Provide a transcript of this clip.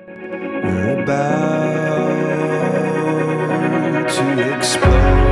We're about to explode.